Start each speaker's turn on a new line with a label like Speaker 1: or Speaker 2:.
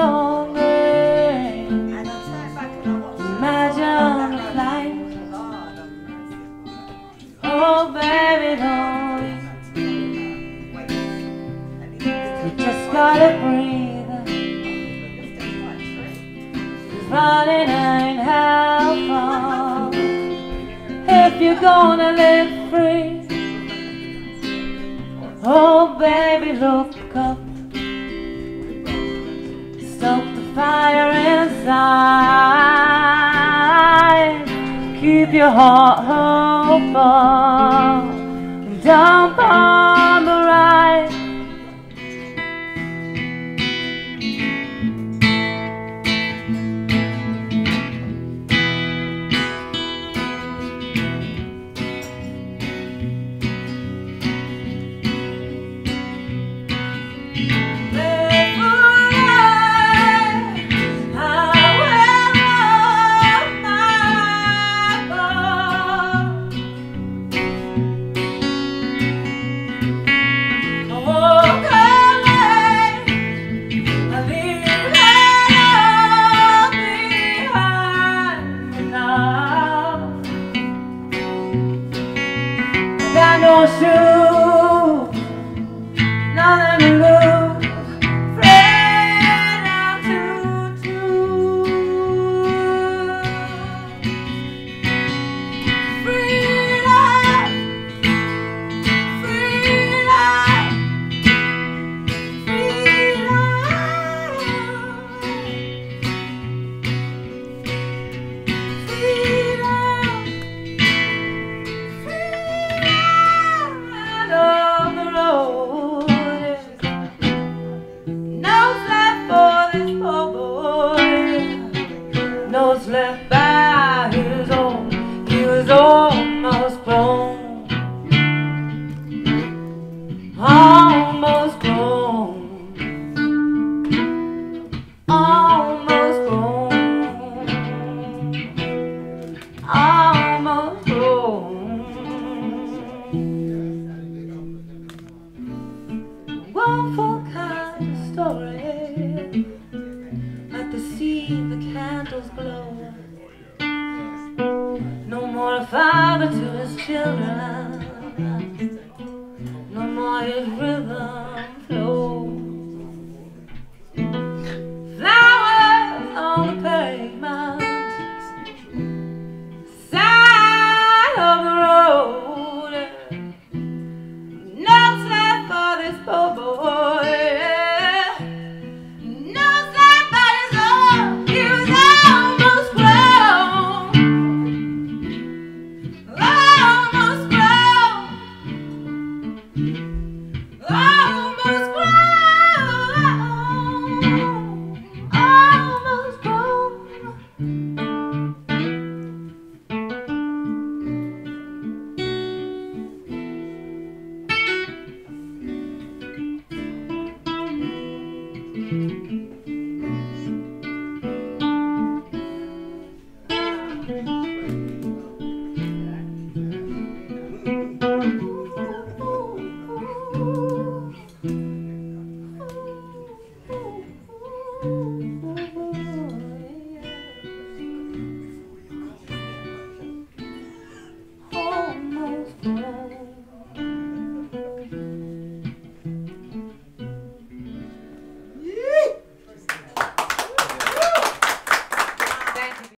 Speaker 1: Long way. Imagine a flight Oh baby don't You just gotta breathe running and how far If you're gonna live free Oh baby look your heart oh, far down by 那些。to see the candles glow. No more father to his children, no more his river. Oh, Almost done.